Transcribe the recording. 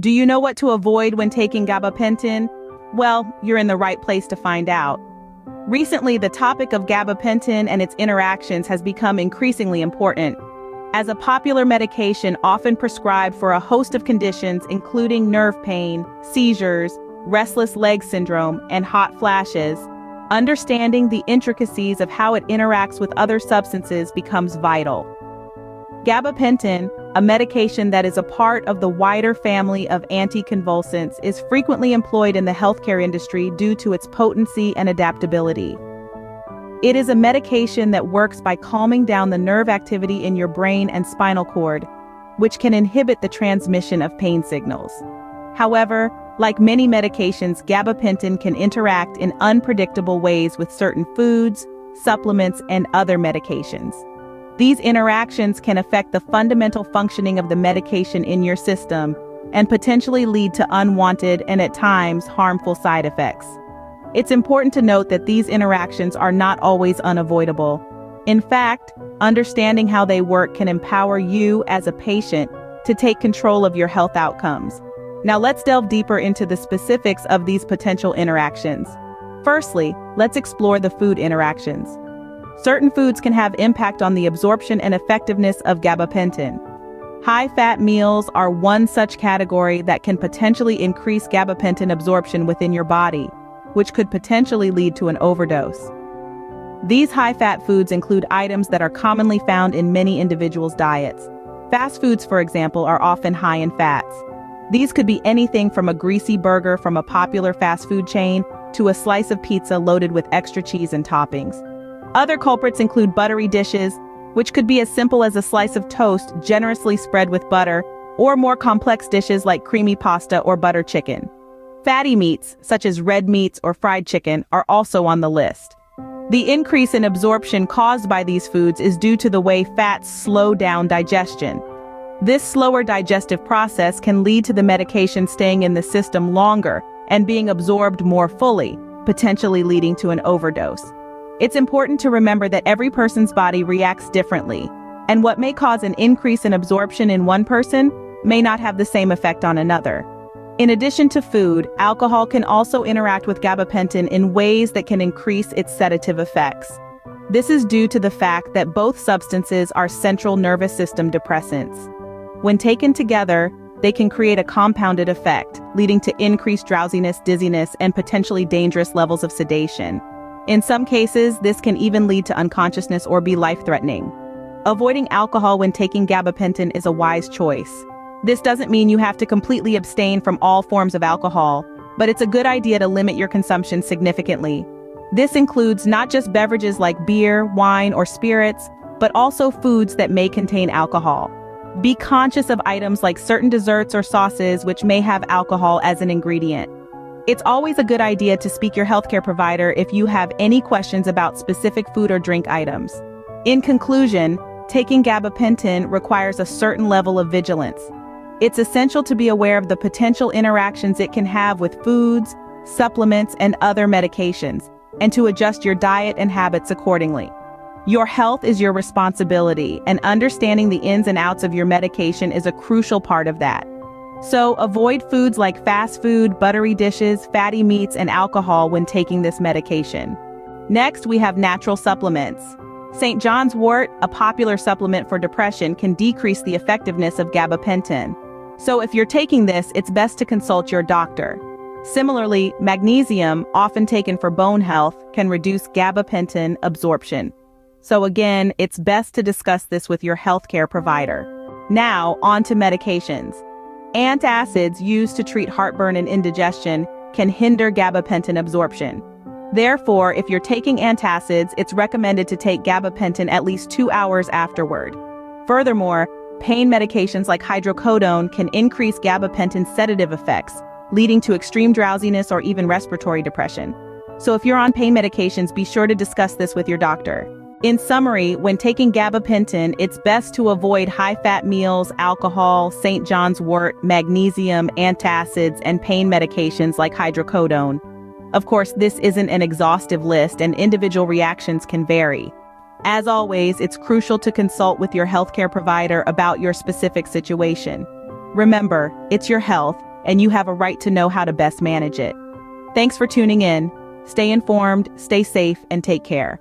Do you know what to avoid when taking gabapentin? Well, you're in the right place to find out. Recently, the topic of gabapentin and its interactions has become increasingly important. As a popular medication often prescribed for a host of conditions including nerve pain, seizures, restless leg syndrome, and hot flashes, understanding the intricacies of how it interacts with other substances becomes vital. Gabapentin, a medication that is a part of the wider family of anticonvulsants, is frequently employed in the healthcare industry due to its potency and adaptability. It is a medication that works by calming down the nerve activity in your brain and spinal cord, which can inhibit the transmission of pain signals. However, like many medications, gabapentin can interact in unpredictable ways with certain foods, supplements, and other medications. These interactions can affect the fundamental functioning of the medication in your system and potentially lead to unwanted and at times harmful side effects. It's important to note that these interactions are not always unavoidable. In fact, understanding how they work can empower you as a patient to take control of your health outcomes. Now let's delve deeper into the specifics of these potential interactions. Firstly, let's explore the food interactions. Certain foods can have impact on the absorption and effectiveness of gabapentin. High-fat meals are one such category that can potentially increase gabapentin absorption within your body, which could potentially lead to an overdose. These high-fat foods include items that are commonly found in many individuals' diets. Fast foods, for example, are often high in fats. These could be anything from a greasy burger from a popular fast food chain to a slice of pizza loaded with extra cheese and toppings. Other culprits include buttery dishes, which could be as simple as a slice of toast generously spread with butter, or more complex dishes like creamy pasta or butter chicken. Fatty meats, such as red meats or fried chicken, are also on the list. The increase in absorption caused by these foods is due to the way fats slow down digestion. This slower digestive process can lead to the medication staying in the system longer and being absorbed more fully, potentially leading to an overdose. It's important to remember that every person's body reacts differently, and what may cause an increase in absorption in one person may not have the same effect on another. In addition to food, alcohol can also interact with gabapentin in ways that can increase its sedative effects. This is due to the fact that both substances are central nervous system depressants. When taken together, they can create a compounded effect, leading to increased drowsiness, dizziness, and potentially dangerous levels of sedation. In some cases, this can even lead to unconsciousness or be life-threatening. Avoiding alcohol when taking gabapentin is a wise choice. This doesn't mean you have to completely abstain from all forms of alcohol, but it's a good idea to limit your consumption significantly. This includes not just beverages like beer, wine, or spirits, but also foods that may contain alcohol. Be conscious of items like certain desserts or sauces which may have alcohol as an ingredient. It's always a good idea to speak your healthcare provider if you have any questions about specific food or drink items. In conclusion, taking gabapentin requires a certain level of vigilance. It's essential to be aware of the potential interactions it can have with foods, supplements, and other medications, and to adjust your diet and habits accordingly. Your health is your responsibility, and understanding the ins and outs of your medication is a crucial part of that. So avoid foods like fast food, buttery dishes, fatty meats, and alcohol when taking this medication. Next, we have natural supplements. St. John's wort, a popular supplement for depression, can decrease the effectiveness of gabapentin. So if you're taking this, it's best to consult your doctor. Similarly, magnesium, often taken for bone health, can reduce gabapentin absorption. So again, it's best to discuss this with your healthcare provider. Now, on to medications. Antacids used to treat heartburn and indigestion can hinder gabapentin absorption. Therefore, if you're taking antacids, it's recommended to take gabapentin at least two hours afterward. Furthermore, pain medications like hydrocodone can increase gabapentin sedative effects, leading to extreme drowsiness or even respiratory depression. So if you're on pain medications, be sure to discuss this with your doctor. In summary, when taking gabapentin, it's best to avoid high-fat meals, alcohol, St. John's wort, magnesium, antacids, and pain medications like hydrocodone. Of course, this isn't an exhaustive list and individual reactions can vary. As always, it's crucial to consult with your healthcare provider about your specific situation. Remember, it's your health, and you have a right to know how to best manage it. Thanks for tuning in. Stay informed, stay safe, and take care.